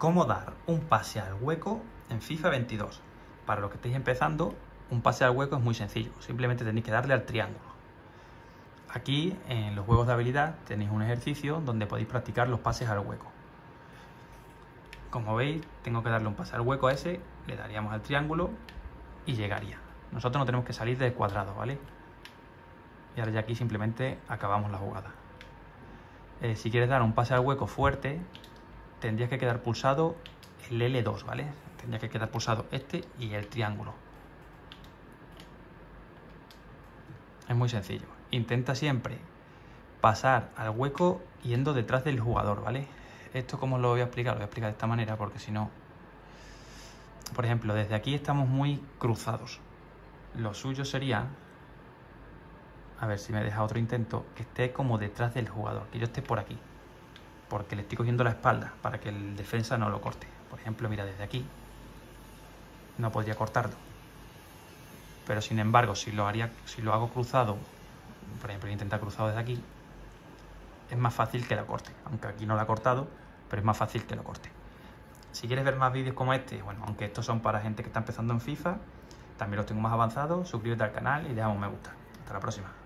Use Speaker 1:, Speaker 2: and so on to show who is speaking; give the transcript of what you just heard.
Speaker 1: cómo dar un pase al hueco en FIFA 22. Para los que estéis empezando, un pase al hueco es muy sencillo. Simplemente tenéis que darle al triángulo. Aquí, en los juegos de habilidad, tenéis un ejercicio donde podéis practicar los pases al hueco. Como veis, tengo que darle un pase al hueco a ese, le daríamos al triángulo y llegaría. Nosotros no tenemos que salir del cuadrado, ¿vale? Y ahora ya aquí simplemente acabamos la jugada. Eh, si quieres dar un pase al hueco fuerte, tendría que quedar pulsado el L2, ¿vale? Tendría que quedar pulsado este y el triángulo. Es muy sencillo. Intenta siempre pasar al hueco yendo detrás del jugador, ¿vale? Esto como lo voy a explicar, lo voy a explicar de esta manera porque si no... Por ejemplo, desde aquí estamos muy cruzados. Lo suyo sería... A ver si me deja otro intento, que esté como detrás del jugador, que yo esté por aquí porque le estoy cogiendo la espalda para que el defensa no lo corte. Por ejemplo, mira, desde aquí no podría cortarlo. Pero sin embargo, si lo, haría, si lo hago cruzado, por ejemplo, intenta cruzado desde aquí, es más fácil que lo corte. Aunque aquí no lo ha cortado, pero es más fácil que lo corte. Si quieres ver más vídeos como este, bueno, aunque estos son para gente que está empezando en FIFA, también los tengo más avanzados, suscríbete al canal y déjame un me gusta. Hasta la próxima.